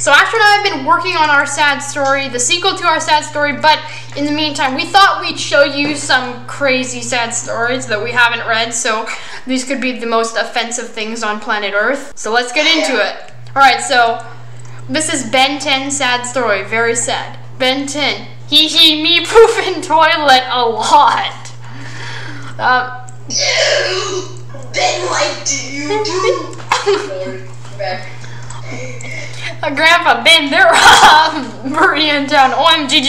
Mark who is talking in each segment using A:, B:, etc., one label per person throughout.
A: So Asher and I have been working on our sad story, the sequel to our sad story, but in the meantime, we thought we'd show you some crazy sad stories that we haven't read, so these could be the most offensive things on planet Earth. So let's get into it. Alright, so this is Ben 10 sad story, very sad. Ben 10, he he me pooping toilet a lot. Uh,
B: Ben, what do you do?
A: Uh, Grandpa Ben, they're um, Korean town. OMG.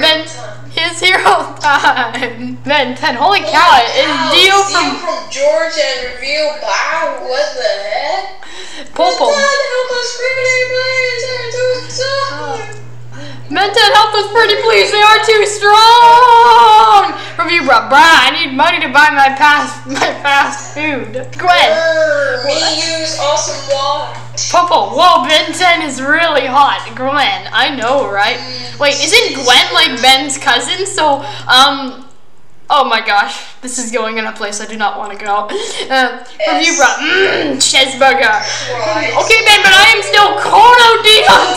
A: Ben, his hero time. Ben 10. Holy cow, it's Dio from
B: from George and Review. Wow, what the heck?
A: Popo. 10, help us pretty please, they are too strong! Review, bruh, bruh, I need money to buy my fast, my fast food. Gwen.
B: We use awesome water.
A: Popo, whoa, Ben 10 is really hot. Gwen, I know, right? Wait, isn't Gwen like Ben's cousin? So, um, oh my gosh, this is going in a place I do not want to go. Uh, review, bro, mmm, cheeseburger. Okay, Ben, but I am still Corno Dion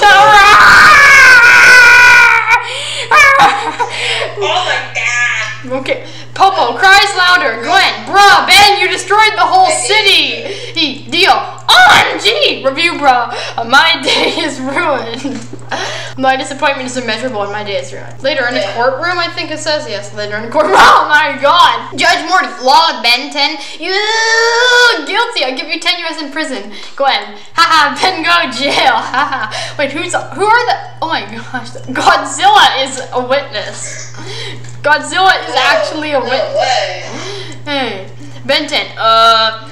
A: Ah!
B: Oh my god.
A: Okay, Popo cries louder. Gwen, bruh, Ben, you destroyed the whole city. He, deal. OMG! Review, bruh. Uh, my day is ruined. my disappointment is immeasurable and my day is ruined. Later in
B: the
A: courtroom, I think it says. Yes, later in the courtroom. Oh my god! Judge Morty, law, Ben 10. You guilty. I'll give you 10 years in prison. Gwen, haha, Ben go jail. Haha. Wait, who's, who are the, oh my gosh. Godzilla is a witness. Godzilla is actually a
B: No
A: witness.
B: way.
A: Hey, Benton, uh,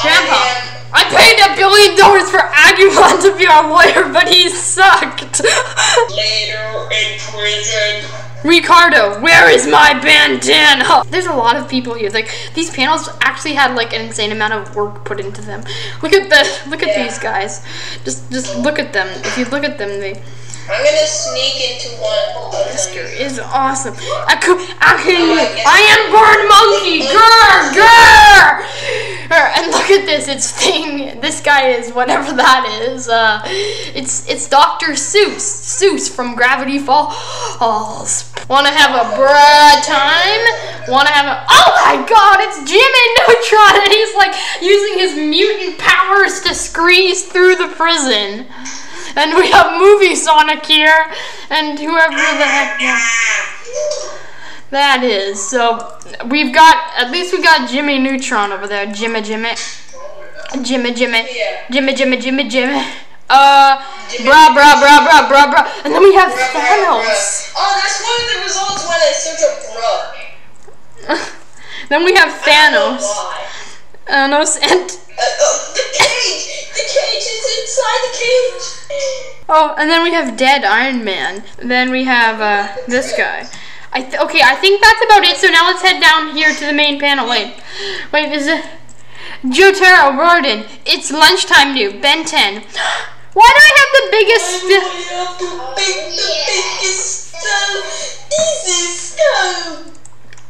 A: Grandpa,
B: I
A: I paid a billion dollars for Agumon to be our lawyer, but he sucked.
B: Later in prison.
A: Ricardo, where is my bandana? There's a lot of people here. Like these panels actually had like an insane amount of work put into them. Look at this. look at
B: Yeah.
A: these guys. Just just look at them. If you look at them, they
B: I'm gonna sneak into one.
A: Mister is awesome. I, cou- I, can,
B: Oh,
A: I am born monkey. Grr, grr. And look at this. It's thing. This guy is whatever that is. Uh, it's it's Dr. Seuss. Seuss from Gravity Falls. Want to have a bra time? Want to have a? Oh my God! It's Jimmy Neutron, and he's like using his mutant powers to squeeze through the prison. And we have movie Sonic here, and whoever the heck that is. So we've got at least we got Jimmy Neutron over there. Jimmy Jimmy. Jimmy Jimmy. Jimmy Jimmy Jimmy Jimmy. Uh bra bra bra bra bra bra. And then we have Thanos.
B: Oh, that's one of the results when I search a bro.
A: then we have
B: I don't know
A: Thanos. Thanos and
B: oh, the cage! The cage is inside the cage!
A: Oh, and then we have Dead Iron Man. Then we have uh, this guy. I th- okay, I think that's about it. So now let's head down here to the main panel. Wait, wait, is it Jotaro Roden? It's lunchtime new. Ben 10. Why do I have the biggest?
B: I have the biggest stone! This is stone!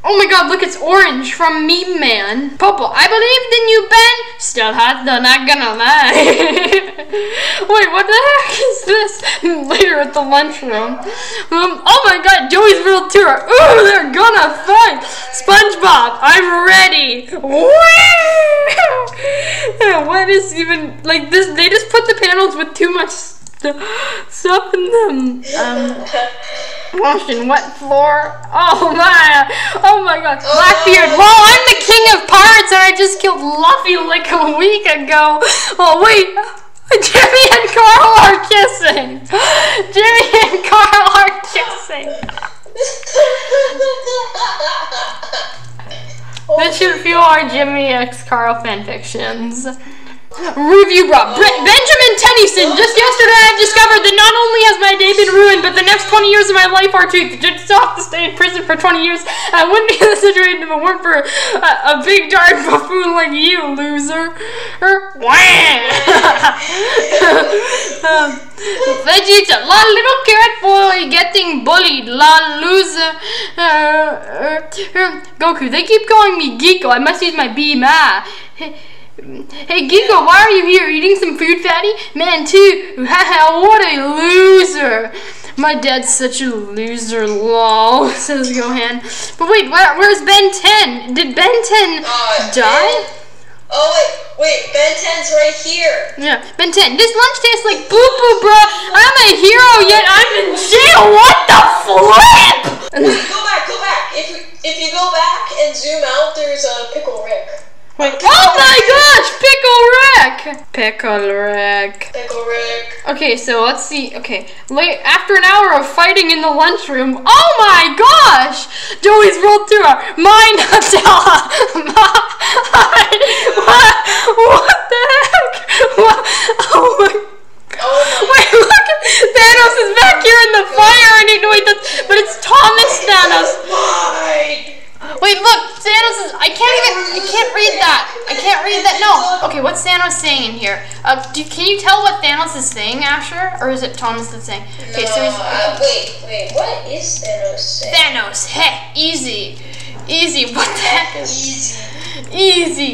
A: Oh my God! Look, it's Orange from Meme Man. Popo, I believed in you, Ben. Still hot though, not gonna lie. Wait, what the heck is this? Later at the lunchroom. Um, oh my God, Joey's Real Tour. Ooh, they're gonna fight. SpongeBob, I'm ready. What is even like this? They just put the panels with too much st- stuff in them. Um. Washing wet floor. Oh my! Oh my God! Blackbeard. Well, I'm the king of pirates, and I just killed Luffy like a week ago. Oh wait, Jimmy and Carl are kissing. Jimmy and Carl are kissing. This should fuel our Jimmy X Carl fanfictions. Review bro. Bre- Benjamin Tennyson. Just yesterday I discovered that not only has my day been ruined, but the next 20 years of my life are too. just have to stay in prison for 20 years. I wouldn't be in this situation if it weren't for a, a big dark buffoon like you, loser. Er, um, Vegeta, la little carrot boy getting bullied, la loser. Uh, uh, uh, Goku, they keep calling me Geeko. I must use my beam. Ah. Hey Gigo, why are you here? Eating some food, fatty? Man, too. Haha, what a loser. My dad's such a loser, lol, says Johan. But wait, where, where's Ben 10? Did Ben 10
B: Uh,
A: die?
B: Ben- Oh wait, wait, Ben 10's right here.
A: Yeah, Ben 10. This lunch tastes like boo boo, bruh. I'm a hero, yet I'm in jail. What the flip?
B: Wait, go back, go back. If you, if you go back and zoom out, there's a Pickle Rick.
A: Wait, oh my gosh, Pickle Rick! Pickle Rick.
B: Pickle Rick.
A: Okay, so let's see. Okay, late after an hour of fighting in the lunchroom. Oh my gosh! Joey's rolled through our mind Nutella. what? What the heck? What? Oh my.
B: Oh
A: Wait, look! Thanos is back here in the fire, and he, wait, that's, but it's Thomas Thanos.
B: my.
A: Wait, look, Thanos is. I can't even. I can't read that. I can't read that. No. Okay, what's Thanos saying in here? Uh, do, can you tell what Thanos is saying, Asher, or is it Thomas that's saying? Okay, so he's.
B: uh, wait, wait, what is Thanos saying?
A: Thanos, heh, easy, easy. What the heck is
B: Easy.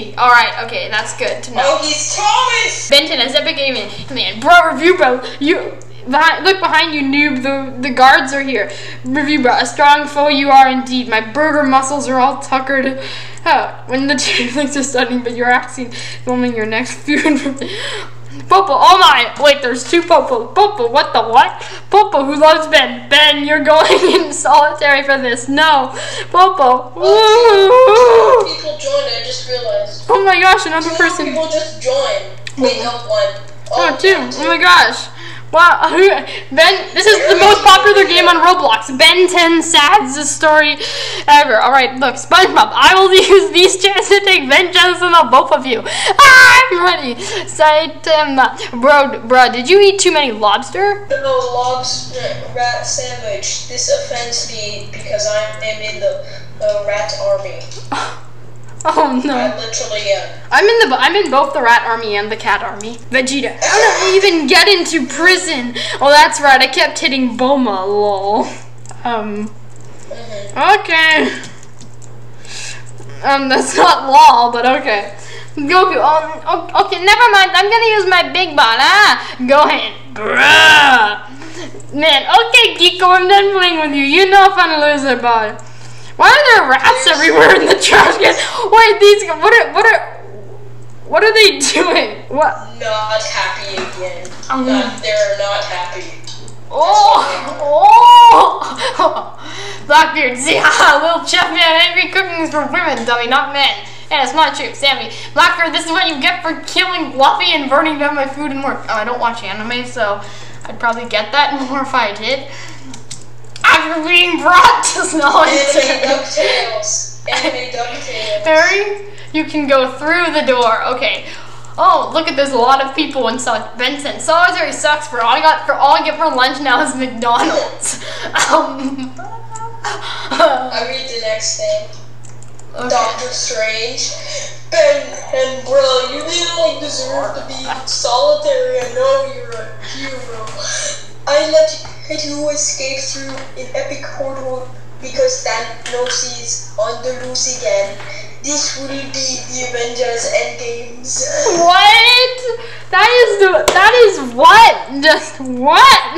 A: easy? All right, okay, that's good to know.
B: Oh, he's Thomas!
A: Benton as Epic Gaming. Man, bro, review, bro. You behind, look behind you, noob. The the guards are here. Review, bro. A strong foe you are indeed. My burger muscles are all tuckered. Oh, when the changelings are studying, but you're acting filming your next food. Popo, oh my! Wait, there's two Popo. Popo, what the what? Popo, who loves Ben? Ben, you're going in solitary for this. No, Popo.
B: Oh, people joined, I just realized.
A: Oh my gosh, another
B: Two
A: person.
B: people just joined. Wait, no, one.
A: Oh, oh two.
B: yeah,
A: Oh my gosh. Wow. Ben, this is the most popular game on Roblox. Ben 10 Sad's story ever. Alright, look, SpongeBob, I will use these chances to take vengeance on the both of you. Ah, I'm ready. Saitama. Bro, bro, did you eat too many lobster?
B: No, lobster rat sandwich. This offends me because I am in the uh, rat army.
A: Oh no.
B: I literally am.
A: I'm in the I'm in both the rat army and the cat army. Vegeta. How did I even get into prison? Oh, that's right. I kept hitting Boma. Lol. Um.
B: Mhm.
A: Okay. Um, that's not lol, but okay. Goku. Um. Okay. Never mind. I'm gonna use my big bot. Ah. Go ahead. Bruh. Man. Okay, Geeko. I'm done playing with you. You know if I'm a loser, bud. Why are there rats everywhere in the trash can? Wait, these. What are what are what are they doing? What?
B: Not happy again.
A: Um.
B: Not, they're not happy.
A: Oh, oh! Blackbeard, see, haha, little chef man, angry cooking is for women, dummy, not men. And it's not true, Sammy. Blackbeard, this is what you get for killing Fluffy and burning down my food and work. Oh, I don't watch anime, so I'd probably get that more if I did. After being brought to
B: Anime
A: solitary.
B: DuckTales.
A: Harry, you can go through the door. Okay. Oh, look at there's a lot of people in South Benson. Solitary sucks for all I got for all I get for lunch now is McDonald's. um,
B: I read the next thing.
A: okay.
B: Doctor Strange. Ben and bro, you really deserve to be solitary. I know you're a hero. I let you escape through an epic portal because Thanos is on the loose again. This will be the Avengers Endgames.
A: What? That is the that is what? Just what?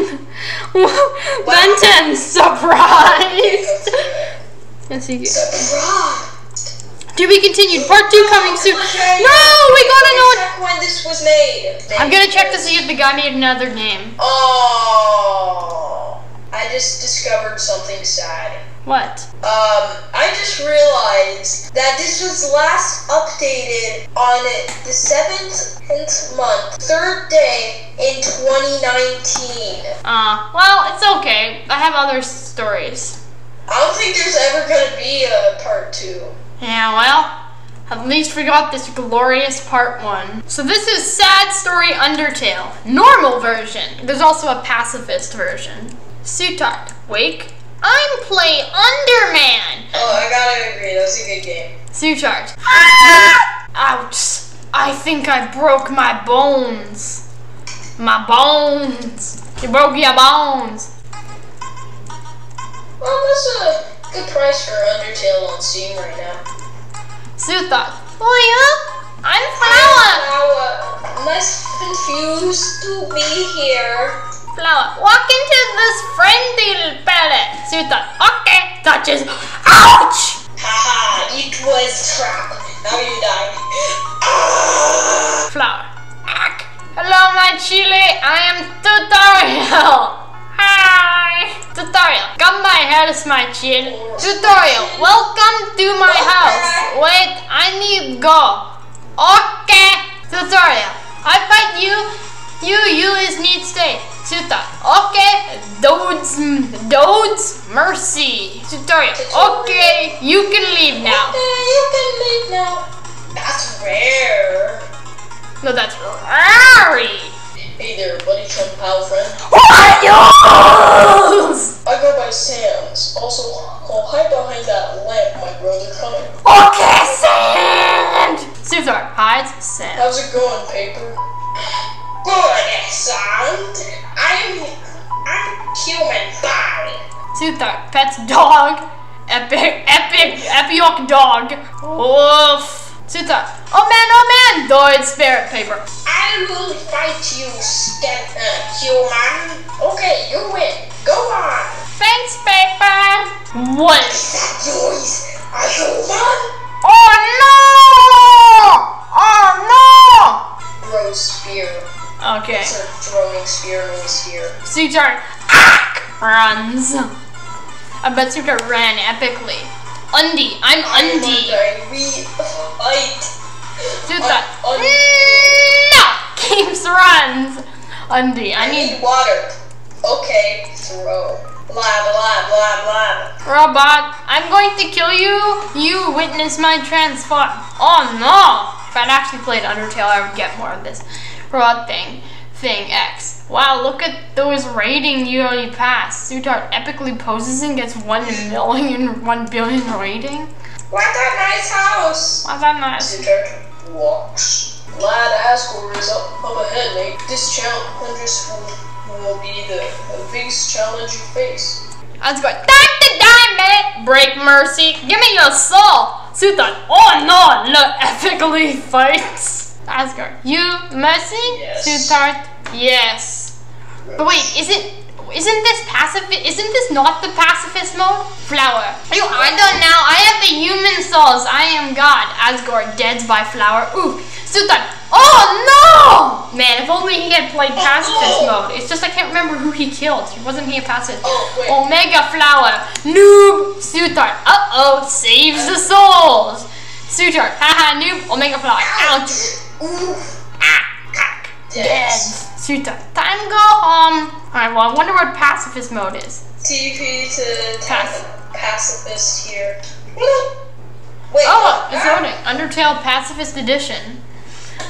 A: Benton surprised. Yes, you
B: Surprise!
A: To be continued. Part two coming soon. No, we gotta know.
B: When this was made.
A: I'm gonna check to see if the guy made another name.
B: Oh, I just discovered something sad.
A: What?
B: Um, I just realized that this was last updated on the seventh month, third day in 2019.
A: Uh, well, it's okay. I have other stories.
B: I don't think there's ever gonna be a part two.
A: Yeah, well, at least we got this glorious part one. So this is Sad Story Undertale, normal version. There's also a pacifist version. Sutart, wake. I'm play Underman.
B: Oh, I gotta agree, that was a good game.
A: Sutart. Ah! Ouch. I think I broke my bones. My bones. You broke your bones.
B: Well, that's a good price for Undertale on Steam right now.
A: Sutart. Oh yeah? I'm Flower.
B: Flower. Nice confused to be here.
A: Flower, walk into this friendly pallet. Suta, okay, touches. House, my chili. Tutorial. Welcome to my house. Wait, I need go. Okay. Tutorial. I fight you. You, you is need stay. Tuta. Okay. Dodes, Dodes, mercy. Tutorial. Okay, you can leave now.
B: Okay, you can leave now. That's rare.
A: No, that's Rari.
B: Hey there, buddy Trump pal friend.
A: What yours?
B: I go by Sam's. Also, I'll hide behind that lamp, my brother coming.
A: Okay, sand. Sufar hides sand.
B: How's it going, paper? Good, son. I'm I'm human body.
A: Sufar pets dog. Epic, epic, epic dog. Woof. Sufar. Oh man, oh man. Doid spirit paper.
B: I will fight you, scan uh, human. Okay, you win. Go on.
A: Thanks, paper. What?
B: Is that noise a human?
A: Oh no! Oh no!
B: Throw spear.
A: Okay.
B: Sir, throwing spear, no spear.
A: Sufar ah, runs. I bet Sufar ran epically. Undy, I'm Undy.
B: Okay, we fight.
A: Sufar.
B: that. un-
A: No! Keeps runs. Undy, I
B: I
A: need
B: need water. Okay, throw. Blah blah blah blah.
A: Robot, I'm going to kill you. You witness my transform. Oh no! If I'd actually played Undertale, I would get more of this. Robot thing. Thing X. Wow, look at those rating you already passed. Sutart epically poses and gets 1 million, 1 billion rating.
B: What a nice house.
A: Wow, that nice.
B: Sitter walks. Lad Asgore is up, up ahead, mate. This challenge will, will be the, the biggest challenge you face.
A: Let's go. Time to die, mate! Break mercy. Give me your soul! Sutart. Oh no! Look, epically fights. Asgore. You mercy?
B: Yes.
A: Sutart. Yes. But wait, isn't isn't this pacifist? Isn't this not the pacifist mode? Flower. You, I don't know. I have the human souls. I am God. Asgore dead by flower. Ooh, Sutan. Oh no! Man, if only he had played pacifist mode. It's just I can't remember who he killed. He wasn't he a pacifist?
B: Oh.
A: Omega flower. Noob. Sutar. Uh oh, saves the souls. Sutar. Haha, noob. Omega flower. Ouch. Ah. Dead. Suta. Time to go home. Alright, well, I wonder what pacifist mode is.
B: TP to
A: Pass.
B: pacifist here. Wait.
A: Oh, it's loading. Undertale Pacifist Edition.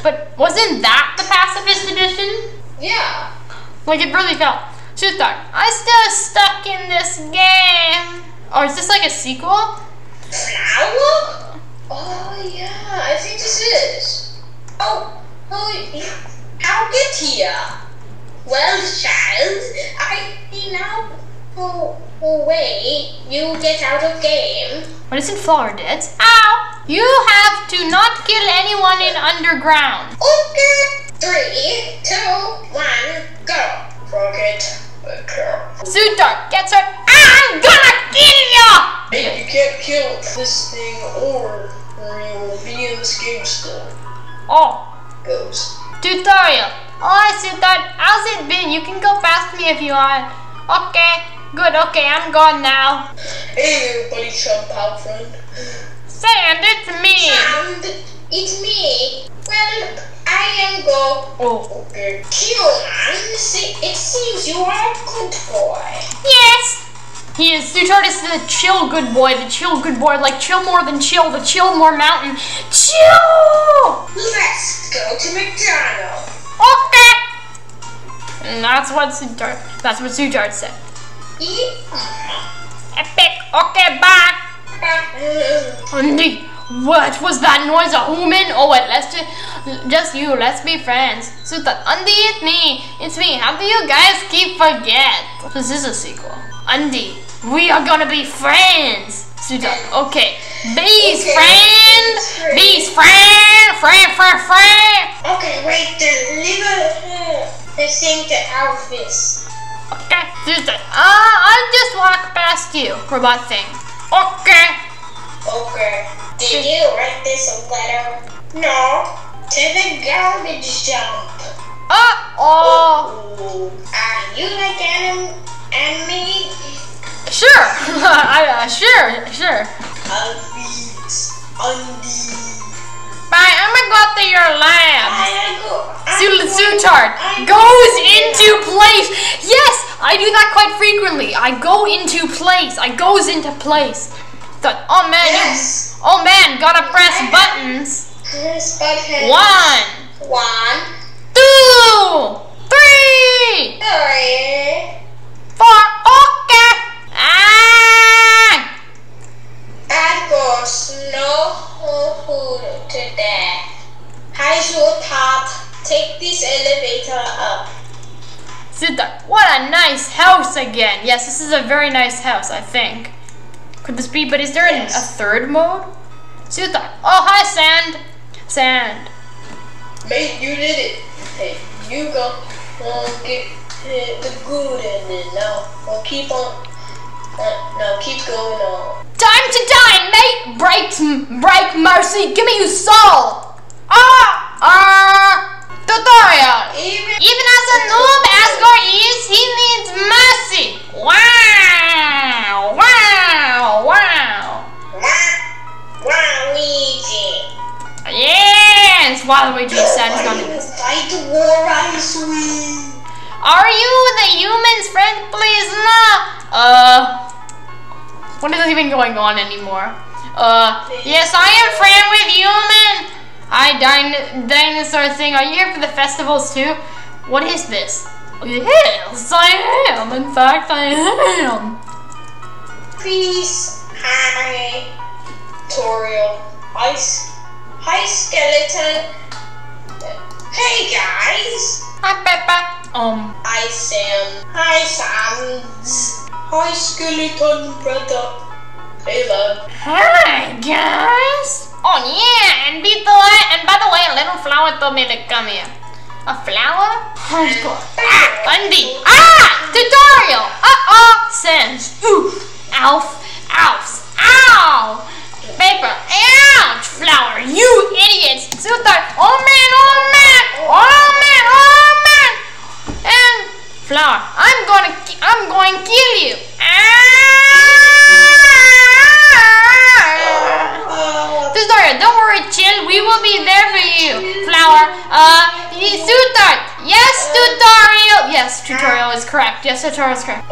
A: But wasn't that the Pacifist Edition?
B: Yeah.
A: Like, it really felt. Sutar. I'm still stuck in this game. Or is this like a sequel?
B: Flower? Oh yeah, I think this is. Oh, oh, how get here? Uh? Well, child, I now go away. You get out of game.
A: But isn't Flower dead? Ow! You have to not kill anyone in underground.
B: Okay, three, two, one, go. Rocket. Okay.
A: Sutar gets her. I'm gonna kill ya!
B: Hey, you can't kill this thing, or or you will be in this game still.
A: Oh,
B: Goes.
A: tutorial. Oh, I see that. how's it been? You can go past me if you want. Okay, good, okay, I'm gone now.
B: Hey buddy, chum pal friend.
A: Sand, it's me.
B: And it's me. Well, I am go.
A: Oh,
B: Okay. See, it seems you are a good boy.
A: yes. He is. Sutard is the chill good boy, the chill good boy, like chill more than chill, the chill more mountain. Chill!
B: Let's go to McDonald's.
A: Okay. And that's what Sutard, that's what Sutard said.
B: Eat.
A: Epic. Okay, bye. Andy, what was that noise? A human? Oh wait, let's just, just you. Let's be friends. Sutat, Andy, it's me. It's me. How do you guys keep forget? This is a sequel. Andy, we are gonna be friends. Okay. Bees
B: Okay,
A: friend.
B: bees friend.
A: Friend. friend, friend.
B: Okay, wait, deliver the thing to Alphys.
A: Okay, sister. Uh, I'll just walk past you, robot thing. Okay.
B: Okay. Did you write this letter? No. To the garbage dump.
A: Uh oh.
B: Oh. Are you like anim me?
A: Sure. I, uh, sure, sure.
B: Alphys. Undy.
A: Bye. I'm gonna go up to your lab.
B: I go. I'm
A: Su- goes into place. Yes, I do that quite frequently. I go into place. I goes into place. But, oh man, you- oh man, gotta press buttons.
B: Press button.
A: One,
B: One.
A: two, three,
B: Three.
A: Four. Okay. Ah.
B: I got snow food today. Hi, top. Take this elevator up.
A: Sutard, what a nice house again. Yes, this is a very nice house. I think. Could this be? But is there an- a third mode? Sutard. Oh hi, sand. Sand.
B: Mate, you did it. Hey, you go get uh, the good and then now we'll keep on. Uh, no, keep going on.
A: Time to die, mate! Break, break, mercy! Give me your soul! Ah! Ah! Tutorial!
B: Even,
A: Even as a noob Asgore is, he needs mercy! Wow! Wow! Wow!
B: Wah, Waluigi.
A: Yes! Waluigi said he's gonna do this.
B: Fight the war ice wing.
A: Are you the human's friend, please? No! Uh... What is even going on anymore? Uh, yes, I am friend with human. Hi, din dinosaur thing. Are you here for the festivals too? What is this? Yes, I am. In fact, I am.
B: Peace. Hi. Toriel. Hi, hi, skeleton. Hey, guys.
A: Hi, Peppa. Um,
B: Hi, Sam. Hi, Sans. Hi, skeleton brother. Hey, love.
A: hi, guys. Oh yeah, and be the and by the way, a little flower told me to come here. A flower? Let's. Ah. Ah, tutorial. Uh oh, says. Ooh, Alf, Alf, ow. Paper. Ouch, flower. You idiots. Sutar. Oh man, oh man, oh man, oh man. And flower. I'm gonna, I'm going to kill you. Don't worry, chill. We will be there for you. Flower. Uh. Yes, tutorial. Yes, tutorial is correct. Yes, tutorial is correct.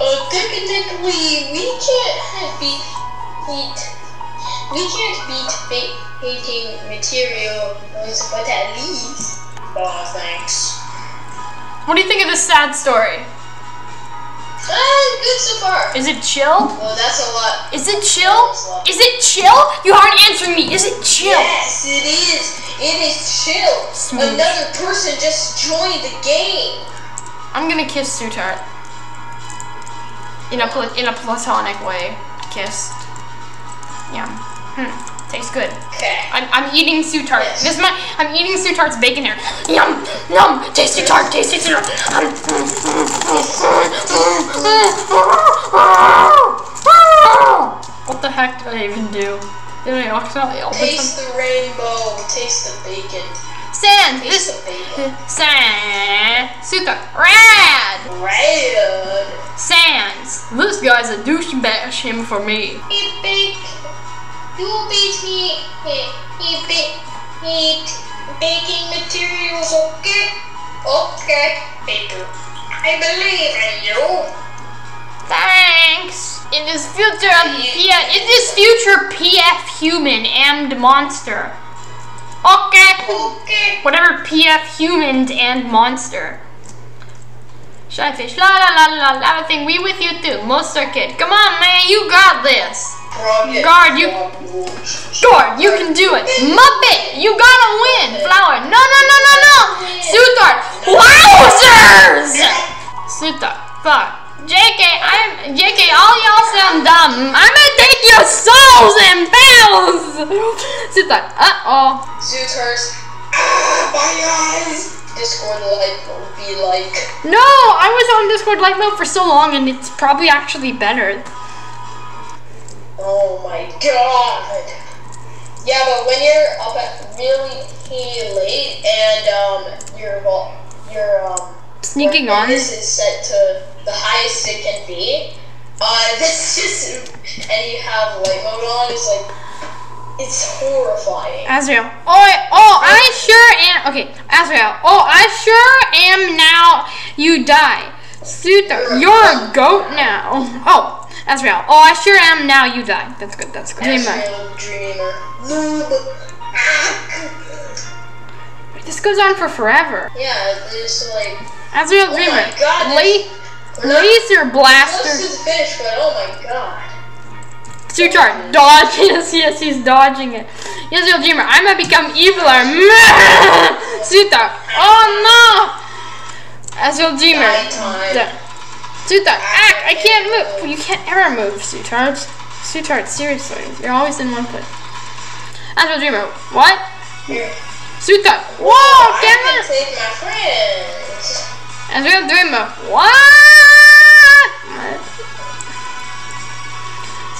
A: What do you think of this sad story?
B: Uh, good so far.
A: Is it chill?
B: Well, that's a lot.
A: Is it chill? Is it chill? You aren't answering me. Is it chill?
B: Yes, it is. It is chill.
A: Smooth.
B: Another person just joined the game.
A: I'm gonna kiss Sutart. In a in a platonic way. Kiss. Yum. Hmm. Tastes good.
B: Okay.
A: I'm, I'm eating Sutart.
B: Yes.
A: This is my I'm eating Sutart's bacon here. Yum, yum, tasty tart, tasty tart. Um, What the heck did I even do? Did I accidentally open
B: Taste the rainbow. Taste the bacon.
A: Sand,
B: Taste
A: this
B: the bacon.
A: sand, Sutart, rad.
B: Red.
A: Sands, this guy's a douche bash him for me.
B: He bake. You beat me. He, he. Eat baking materials. Okay. Okay. Paper. I believe in you.
A: Thanks. In this future PF, in this future PF human and monster. Okay.
B: Okay.
A: Whatever PF human and monster. Shy fish, la la la la la thing. We with you too, monster kid. Come on, man, you got this.
B: Guard,
A: you- Guard, you can do it. Muppet, you gotta win. Flower, no no no no no. Sutart, wowzers. Sutart, fuck. JK, I'm JK. All y'all sound dumb. I'm gonna take your souls and bells. Sutart, uh oh.
B: Zooters, Ah, my eyes! Discord life will be like.
A: No, I was on Discord live mode for so long, and it's probably actually better.
B: Oh my god. Yeah, but when you're up at really late and um your vol- your um
A: Sneaking on.
B: This is set to the highest it can be. Uh, this just and you have light mode on It's like it's horrifying.
A: Azrael. Oh, I, oh, I sure am. Okay, Azrael. Oh, I sure am now. You die. Suther, you're a goat now. Oh, Azrael. Oh, I sure am now. You die. That's good. That's good. Dreamer.
B: Astro Dreamer.
A: This goes on for forever.
B: Yeah, there's like
A: Azrael
B: Oh my
A: Dreamer.
B: God,
A: La- laser
B: close
A: blaster.
B: to the finish, but oh my god.
A: Suchar, dodge. Yes, yes, he's dodging it. Azrael Dreamer, I'm gonna become eviler. Sutar. Oh no. Dreamer.
B: Die time.
A: Da- act! I can't move. You can't ever move, Sutar. Sutar, seriously. You're always in one place. Azrael Dreamer, what?
B: Here.
A: Sutar, whoa,
B: I
A: damn
B: can
A: it!
B: save my friends.
A: Azrael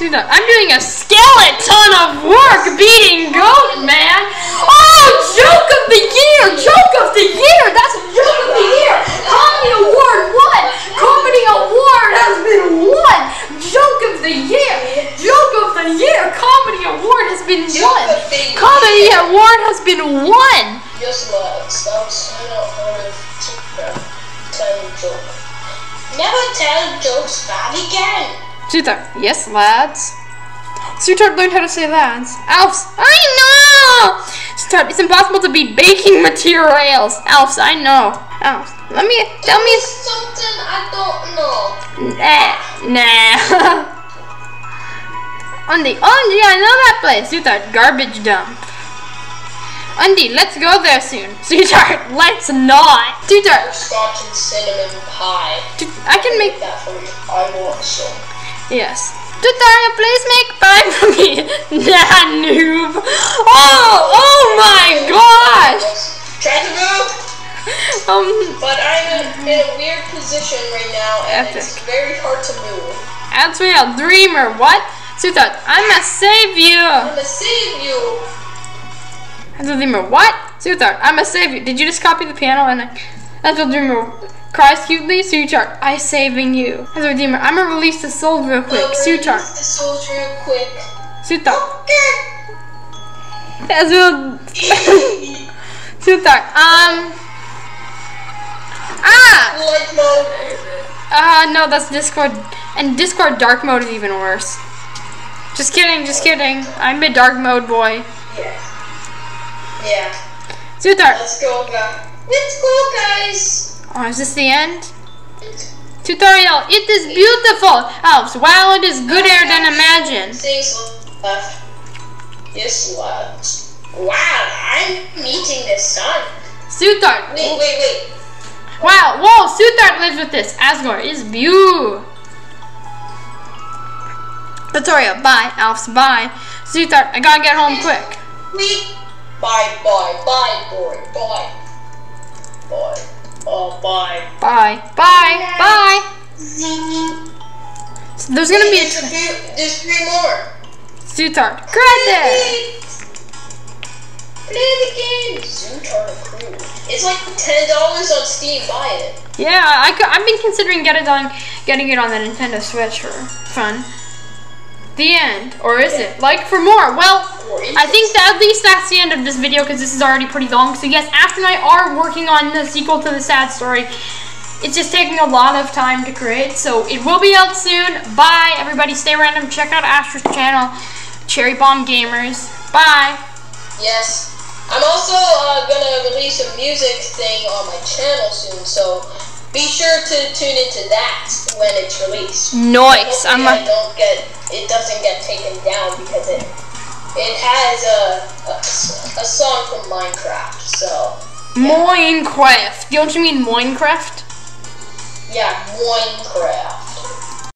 A: What? Sutar, I'm doing a skeleton of work beating goat, man. Oh, joke of the year! Joke of the year! That's a joke of the year! Comedy award won! Comedy award has been won! Joke of the year! Joke of the year! Comedy award has been won!
B: of the year.
A: Comedy award has been won!
B: Just lads, that was I don't want tell joke. Never tell jokes bad again.
A: Sutar, yes, lads. Sutar learned how to say lads. Alfs, I know! Sutar, it's impossible to beat baking materials. Alfs, I know. Alfs, let me, tell me.
B: something I don't know.
A: Nah, nah. Undi, Undi, I know that place. Sutar, garbage dump. Undi, let's go there soon. Sutar, let's not.
B: Scotch and cinnamon pie.
A: I can make
B: that for you. I want some.
A: Yes. Tutorial, please make pie for me. nah, noob. Oh, oh my gosh.
B: Try to move,
A: Um,
B: but I'm in, a weird position right now, and it's very hard to move.
A: Azrael, dreamer, what? Sutat, I must save you.
B: I'm gonna save you.
A: Azrael, dreamer, what? Sutat, I must save you. Did you just copy the piano? And I, Azrael, dreamer, cries cutely. Sutar, I saving you. As a Redeemer, I'm gonna release the soul real quick.
B: Uh,
A: Sutar,
B: release the soul real quick.
A: Sutar,
B: Okay.
A: Azrael, Sutar, um. Ah!
B: Light mode.
A: Uh, no, that's Discord. And Discord dark mode is even worse. Just kidding, just kidding. I'm a dark mode boy.
B: Yeah. Yeah.
A: Sutar.
B: Let's go, guys. Let's go, guys.
A: Oh, is this the end? Tutorial. It is beautiful. Alps. Wow, it is gooder than imagined.
B: Things left. Yes, lads. Wow, I'm meeting the sun.
A: Sutar.
B: Wait, wait, wait.
A: Wow, whoa, Sutar lives with this. Asgore is beau. Tutorial. Bye. Alps. Bye. Sutar. I gotta get home quick.
B: Bye, bye, bye, boy, bye. Bye. Oh, bye.
A: Bye. Bye. Bye. So there's gonna be a
B: There's, few, there's three more.
A: Sutar. Credit.
B: Play the game. Zootard Crew. It's like ten dollars on Steam. Buy it.
A: Yeah, I could, I've been considering get it on, getting it on the Nintendo Switch for fun. The end, or is it? Like for more? Well, I think that at least that's the end of this video because this is already pretty long. So yes, Asher and I are working on the sequel to the sad story. It's just taking a lot of time to create, so it will be out soon. Bye, everybody. Stay random. Check out Asher's channel, Cherry Bomb Gamers. Bye.
B: Yes. I'm also uh, gonna release a music thing on my channel soon, so be sure to tune into that when it's released.
A: Nice. I'm
B: Hopefully I
A: a,
B: don't get it doesn't get taken down because it it has a a, a song from Minecraft. So
A: Minecraft. Don't you mean Minecraft?
B: yeah, Minecraft.